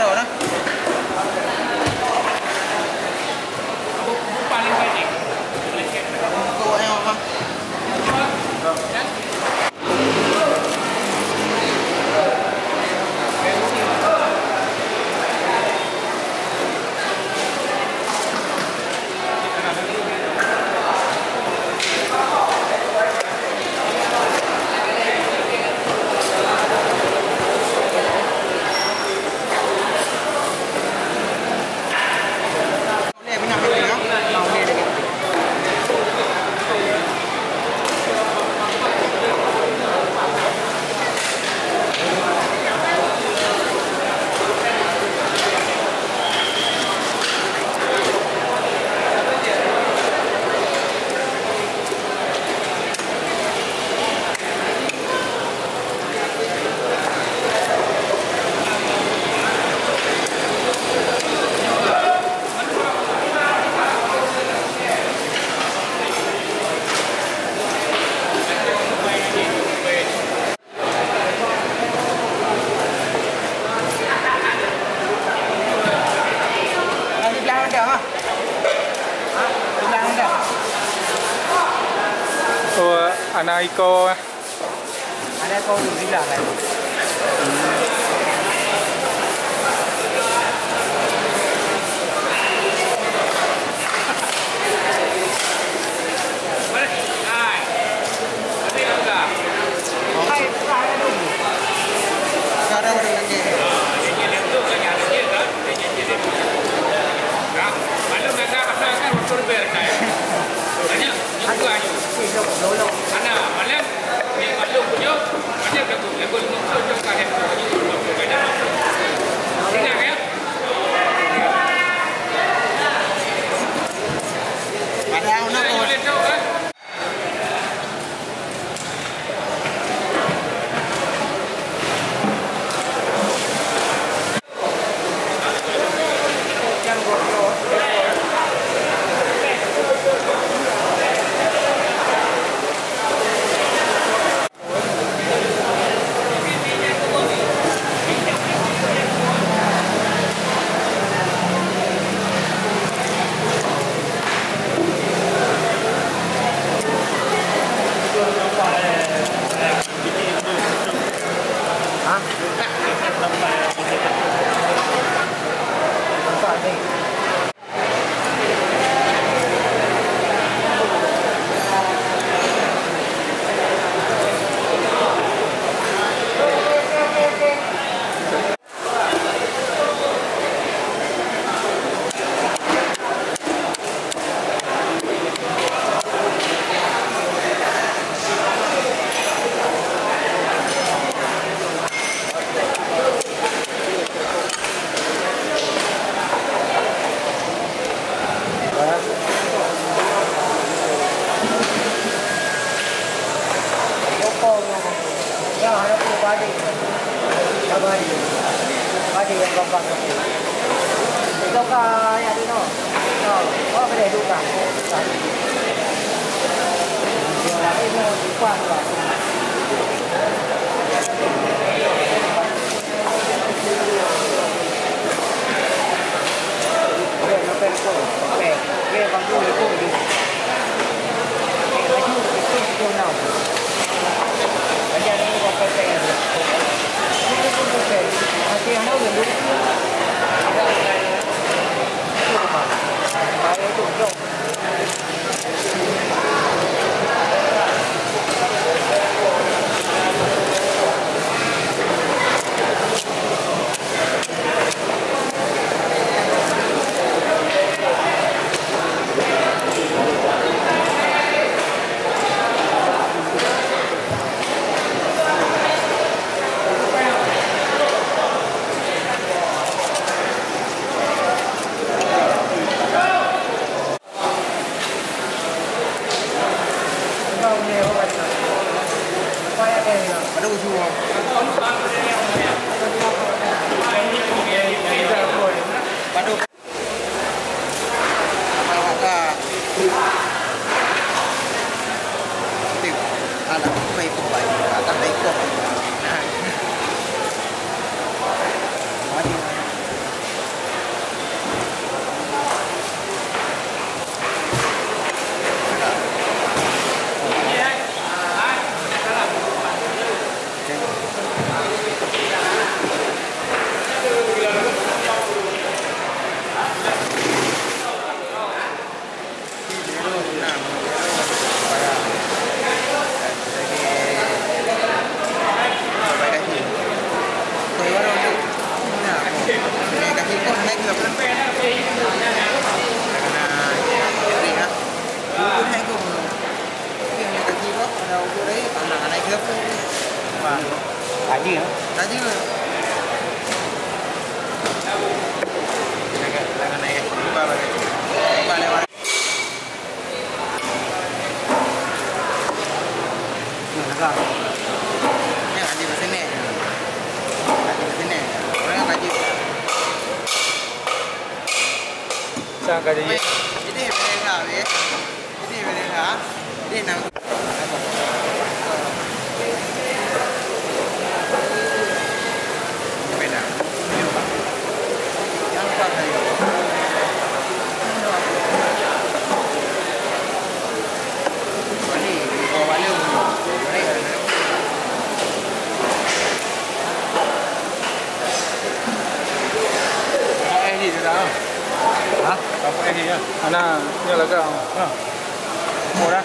ahora. Anaiko Anaiko của Hy Lạp này. Hãy subscribe cho kênh Ghiền Mì Gõ Để không bỏ lỡ những video hấp dẫn kabari kabari yang gampang ito ka yan no no oh pwede duka yung laki mo dupa Jafri Wah Tadi ya Tadi sini. Sini. Ini berenang, ini berenang. Ini enam. 하나, 열어가. 어. 뭐라?